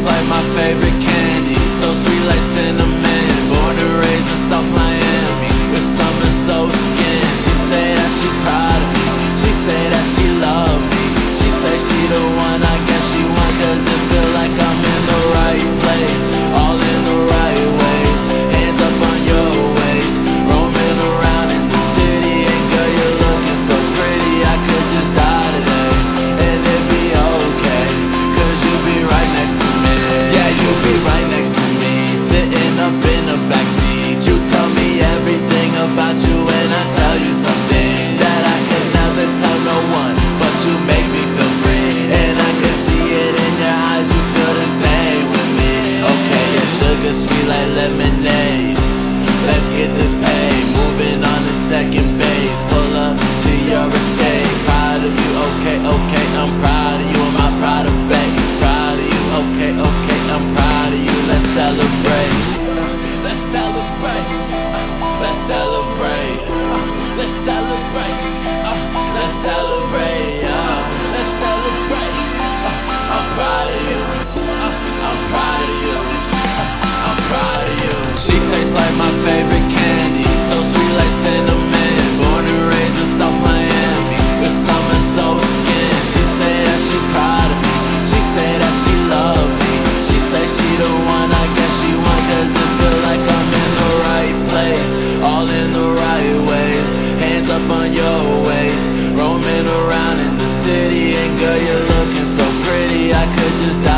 tastes like my favorite candy, so sweet like cinnamon. Born and raised in South sugar sweet like lemonade. Let's get this paid. Moving on to second base. Pull up to your estate. Proud of you, okay, okay. I'm proud of you. I'm proud of babe. Proud of you, okay, okay. I'm proud of you. Let's celebrate. Uh, let's celebrate. Uh, let's celebrate. Uh, let's celebrate. Uh, let's celebrate. Tastes like my favorite candy, so sweet like cinnamon. Born and raised in South Miami, with summer so skin. She say that she proud of me. She say that she love me. She say she the one, I guess she want, cause it feel like I'm in the right place, all in the right ways. Hands up on your waist, roaming around in the city, and girl, you're looking so pretty. I could just die